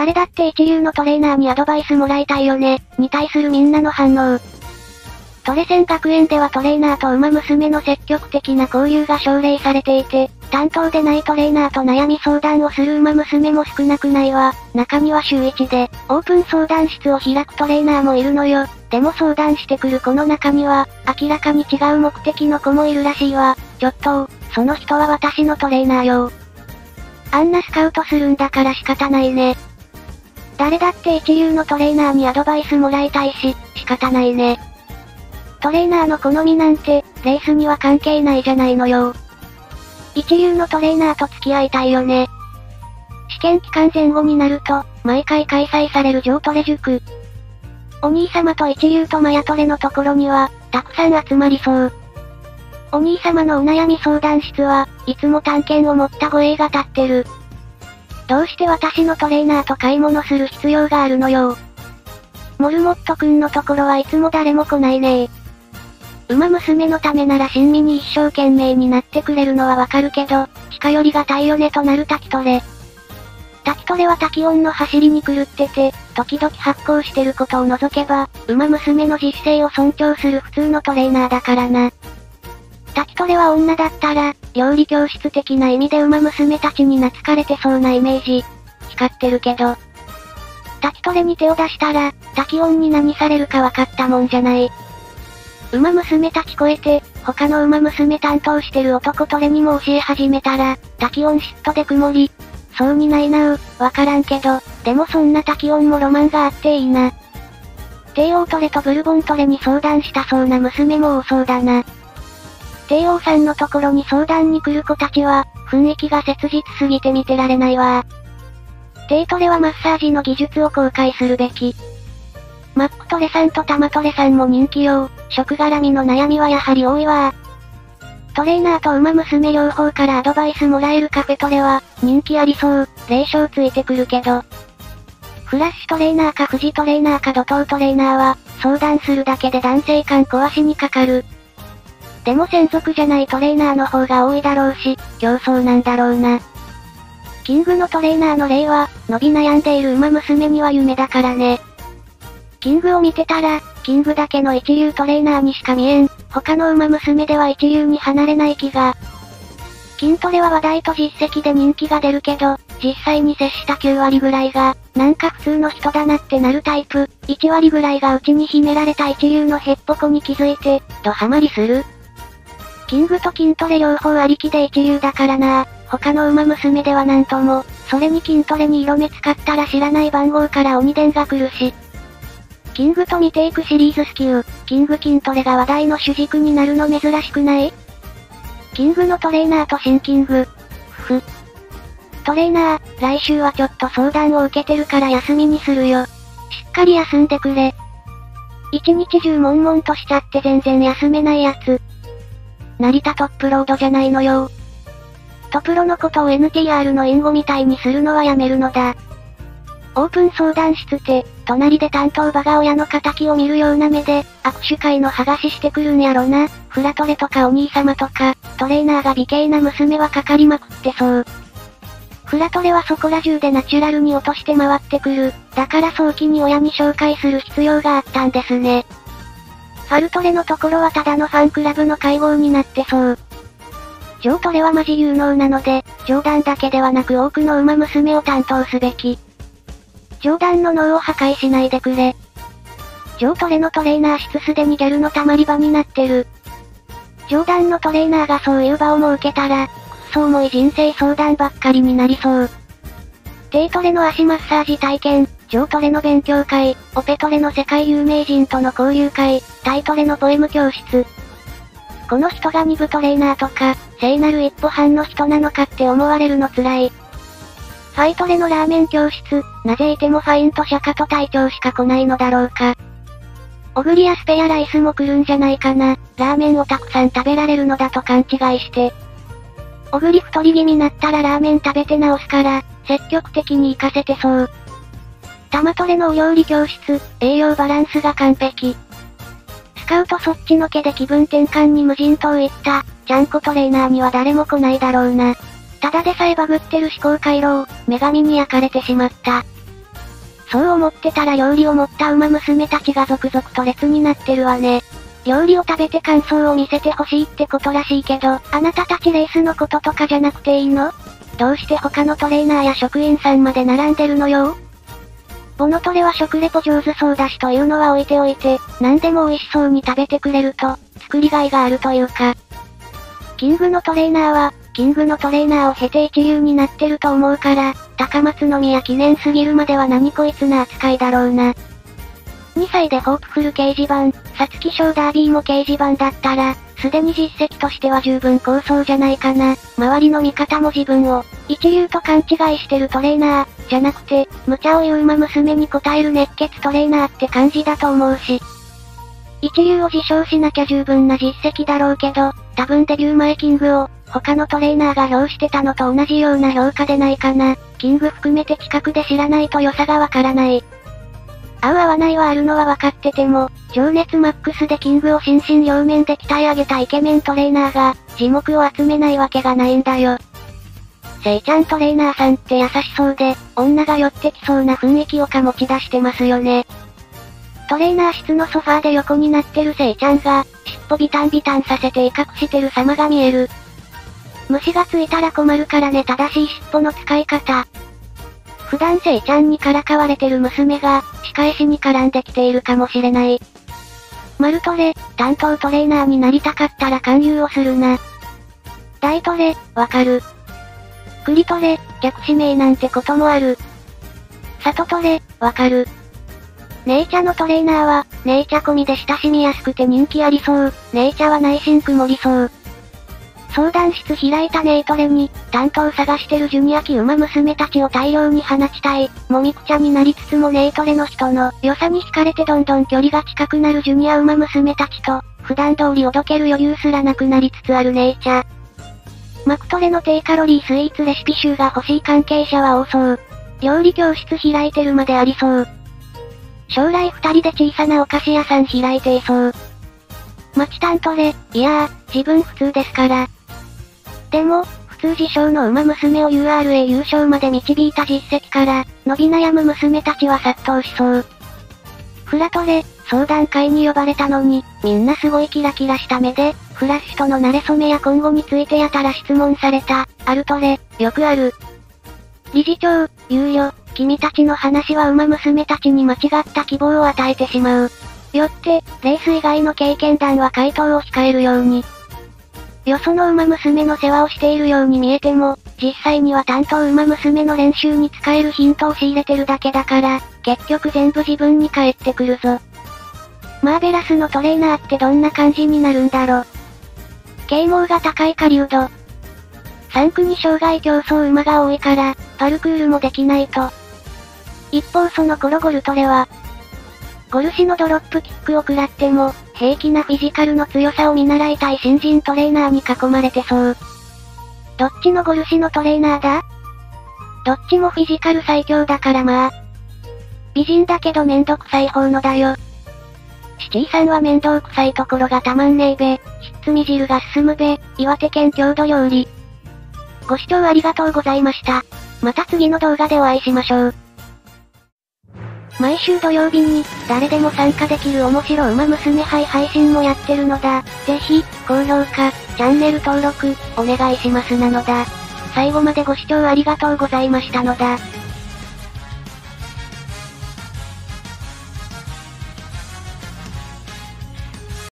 誰だって一流のトレーナーにアドバイスもらいたいよね、に対するみんなの反応。トレセン学園ではトレーナーと馬娘の積極的な交流が奨励されていて、担当でないトレーナーと悩み相談をする馬娘も少なくないわ。中には週1で、オープン相談室を開くトレーナーもいるのよ。でも相談してくるこの中には、明らかに違う目的の子もいるらしいわ。ちょっと、その人は私のトレーナーよ。あんなスカウトするんだから仕方ないね。誰だって一流のトレーナーにアドバイスもらいたいし、仕方ないね。トレーナーの好みなんて、レースには関係ないじゃないのよ。一流のトレーナーと付き合いたいよね。試験期間前後になると、毎回開催される上トレ塾。お兄様と一流とマヤトレのところには、たくさん集まりそう。お兄様のお悩み相談室は、いつも探検を持った護衛が立ってる。どうして私のトレーナーと買い物する必要があるのよ。モルモットくんのところはいつも誰も来ないね馬娘のためなら親身に一生懸命になってくれるのはわかるけど、近寄りがたいよねとなる滝トレ。滝トレは滝音の走りに狂ってて、時々発行してることを除けば、馬娘の実勢を尊重する普通のトレーナーだからな。滝トレは女だったら、料理教室的な意味で馬娘たちに懐かれてそうなイメージ。光ってるけど。滝トレに手を出したら、滝音に何されるか分かったもんじゃない。馬娘たち超えて、他の馬娘担当してる男トレにも教え始めたら、滝音嫉妬で曇り。そうにないなう、わからんけど、でもそんな滝音もロマンがあっていいな。帝王トレとブルボントレに相談したそうな娘も多そうだな。帝王さんのところに相談に来る子たちは、雰囲気が切実すぎて見てられないわ。帝トレはマッサージの技術を公開するべき。マックトレさんとタマトレさんも人気よ。食絡みの悩みはやはり多いわトレーナーと馬娘両方からアドバイスもらえるカフェトレは、人気ありそう。霊障ついてくるけど。フラッシュトレーナーか富士トレーナーか怒涛トレーナーは、相談するだけで男性感壊しにかかる。でも専属じゃないトレーナーの方が多いだろうし、競争なんだろうな。キングのトレーナーの例は、伸び悩んでいる馬娘には夢だからね。キングを見てたら、キングだけの一流トレーナーにしか見えん。他の馬娘では一流に離れない気が。筋トレは話題と実績で人気が出るけど、実際に接した9割ぐらいが、なんか普通の人だなってなるタイプ。1割ぐらいが内に秘められた一流のヘッポコに気づいて、ドハマりする？キングと筋トレ両方ありきで一流だからな他の馬娘ではなんとも、それに筋トレに色目使ったら知らない番号から鬼伝が来るし、キングと見ていくシリーズスキュー、キング筋トレが話題の主軸になるの珍しくない？キングのトレーナーと新キング。ふ。トレーナー、来週はちょっと相談を受けてるから休みにするよ。しっかり休んでくれ。一日中悶々としちゃって全然休めないやつ。成田トップロードじゃないのよ。トプロのことを NTR の隠語みたいにするのはやめるのだ。オープン相談室って、隣で担当場が親の仇を見るような目で、握手会の剥がししてくるんやろな。フラトレとかお兄様とか、トレーナーが美形な娘はかかりまくってそう。フラトレはそこら中でナチュラルに落として回ってくる。だから早期に親に紹介する必要があったんですね。ファルトレのところはただのファンクラブの会合になってそう。上トレはマジ有能なので、冗談だけではなく多くの馬娘を担当すべき。冗談の脳を破壊しないでくれ。上トレのトレーナー室すでにギャルの溜まり場になってる。冗談のトレーナーがそういう場を設けたら、くっそ重い人生相談ばっかりになりそう。デートレの足マッサージ体験、上トレの勉強会、オペトレの世界有名人との交流会、タイトレのポエム教室。この人が2部トレーナーとか、聖なる一歩半の人なのかって思われるの辛い。ファイトレのラーメン教室、なぜいてもファインと釈迦と隊長しか来ないのだろうか。オグリやスペアライスも来るんじゃないかな。ラーメンをたくさん食べられるのだと勘違いして。オグリ太り気味になったらラーメン食べて直すから、積極的に活かせてそう。玉トレのお料理教室、栄養バランスが完璧。スカウトそっちのけで気分転換に無人島行った、ちゃんこトレーナーには誰も来ないだろうな。ただでさえバグってる思考回路を、女神に焼かれてしまった。そう思ってたら料理を持った馬娘たちが続々と列になってるわね。料理を食べて感想を見せてほしいってことらしいけど、あなたたちレースのこととかじゃなくていいの？どうして他のトレーナーや職員さんまで並んでるのよ？ボノトレは食レポ上手そうだしというのは置いておいて、何でも美味しそうに食べてくれると、作りがいがあるというか。キングのトレーナーは、キングのトレーナーを経て一流になってると思うから、高松宮記念すぎるまでは何こいつな扱いだろうな。2歳でホープフル掲示板、皐月賞ダービーも掲示板だったら、すでに実績としては十分構想じゃないかな。周りの味方も自分を、一流と勘違いしてるトレーナー、じゃなくて、無茶を言う馬娘に応える熱血トレーナーって感じだと思うし。一流を自称しなきゃ十分な実績だろうけど、多分デビュー前キングを、他のトレーナーが評してたのと同じような評価でないかな。キング含めて近くで知らないと良さがわからない。合う合わないはあるのは分かってても、情熱マックスでキングを心身両面で鍛え上げたイケメントレーナーが、字幕を集めないわけがないんだよ。せいちゃんトレーナーさんって優しそうで、女が寄ってきそうな雰囲気を醸し出してますよね。トレーナー室のソファーで横になってるせいちゃんが、尻尾ビタンビタンさせて威嚇してる様が見える。虫がついたら困るからね正しい尻尾の使い方。普段せいちゃんにからかわれてる娘が、仕返しに絡んできているかもしれない。マルトレ、担当トレーナーになりたかったら勧誘をするな。大トレ、わかる。クリトレ、逆指名なんてこともある。サトレ、わかる。ネイチャのトレーナーは、ネイチャ込みで親しみやすくて人気ありそう。ネイチャは内心曇りそう。相談室開いたネイトレに、担当探してるジュニア機馬娘たちを大量に放ちたい。もみくちゃになりつつもネイトレの人の良さに惹かれてどんどん距離が近くなるジュニア馬娘たちと、普段通りおどける余裕すらなくなりつつあるネイチャ。マクトレの低カロリースイーツレシピ集が欲しい関係者は多そう。料理教室開いてるまでありそう。将来二人で小さなお菓子屋さん開いていそう。マチタントレ、いやー、自分普通ですから。でも、普通自称の馬娘を URA 優勝まで導いた実績から、伸び悩む娘たちは殺到しそう。フラトレ、相談会に呼ばれたのに、みんなすごいキラキラした目で、フラッシュとの馴れ初めや今後についてやたら質問された。アルトレ、よくある。理事長、猶予、君たちの話は馬娘たちに間違った希望を与えてしまう。よって、レース以外の経験談は回答を控えるように。よその馬娘の世話をしているように見えても、実際には担当馬娘の練習に使えるヒントを仕入れてるだけだから、結局全部自分に返ってくるぞ。マーベラスのトレーナーってどんな感じになるんだろ。啓蒙が高い狩人。3区に障害競争馬が多いから、パルクールもできないと。一方その頃ゴルトレは、ゴルシのドロップキックを食らっても、平気なフィジカルの強さを見習いたい新人トレーナーに囲まれてそう。どっちのゴルシのトレーナーだ？どっちもフィジカル最強だからまあ。美人だけどめんどくさい方のだよ。シチーさんは面倒くさいところがたまんねえべ。ひっつみ汁が進むべ。岩手県郷土料理。ご視聴ありがとうございました。また次の動画でお会いしましょう。毎週土曜日に、誰でも参加できる面白馬娘杯配信もやってるのだ。ぜひ、高評価、チャンネル登録、お願いしますなのだ。最後までご視聴ありがとうございましたのだ。